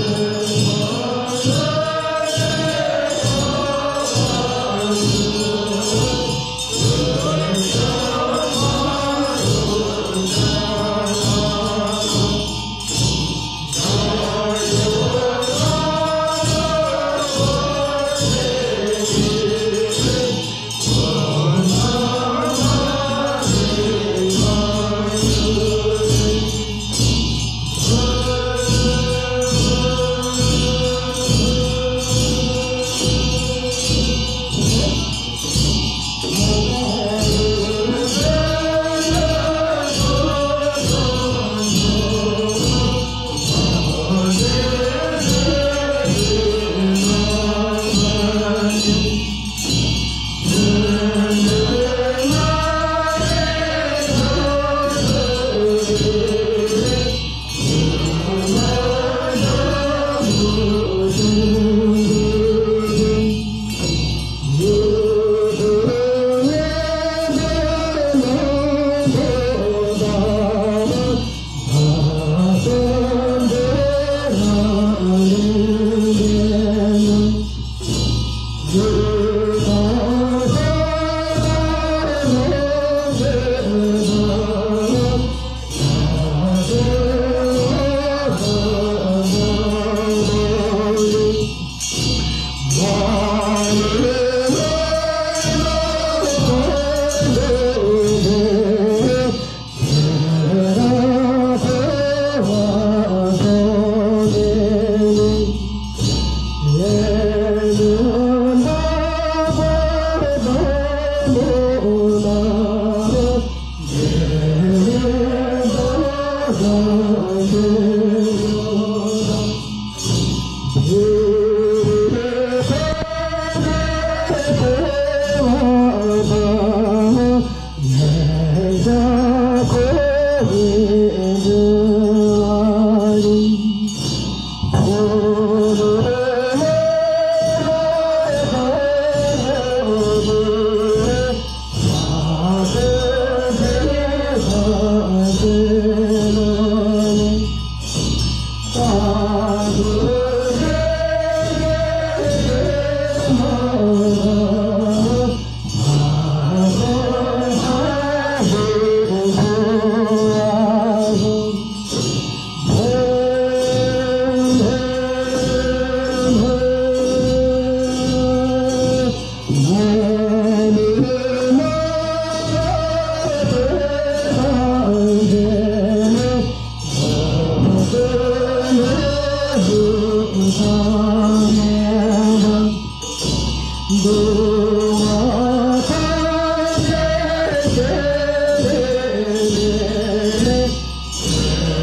Música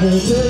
Hey,